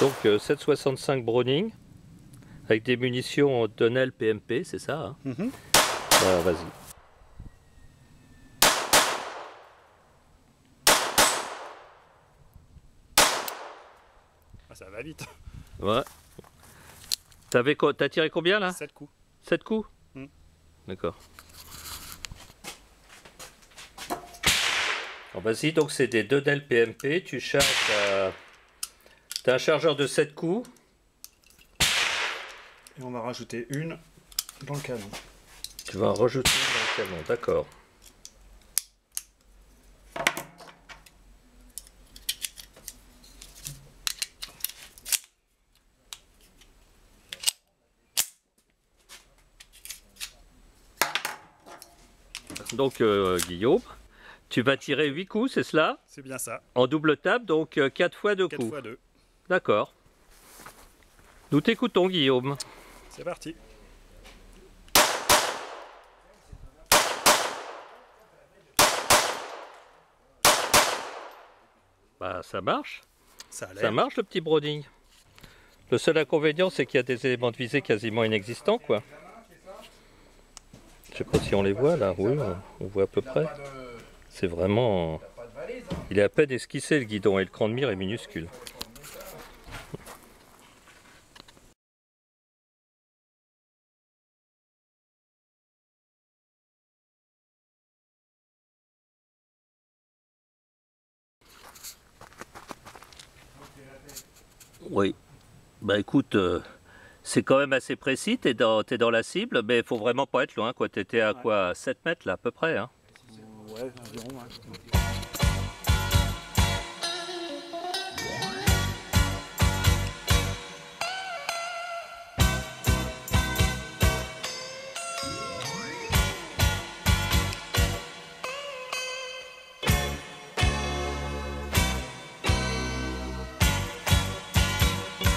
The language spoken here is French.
Donc euh, 7,65 Browning avec des munitions Donnell PMP, c'est ça hein Mhm. Bah, Vas-y. Ah, ça va vite. Ouais. T'as tiré combien là 7 coups. 7 coups Mm. D'accord. Vas-y, donc c'est des Donnell PMP. Tu charges. à- T'as un chargeur de 7 coups. Et on va rajouter une dans le canon. Tu vas en rajouter dans le canon, d'accord. Donc euh, Guillaume, tu vas tirer 8 coups, c'est cela? C'est bien ça. En double table, donc 4 fois 2 4 coups. fois 2. D'accord. Nous t'écoutons Guillaume. C'est parti. Bah ça marche. Ça marche le petit Browning. Le seul inconvénient, c'est qu'il y a des éléments de visée quasiment inexistants, quoi. Je sais pas si on les voit là. Oui, on voit à peu près. C'est vraiment. Il est à peine esquissé le guidon et le cran de mire est minuscule. Oui. Bah écoute, euh, c'est quand même assez précis, t'es dans, la cible, mais il faut vraiment pas être loin, quoi. T'étais à quoi 7 mètres là, à peu près, hein Ouais, environ. ouais.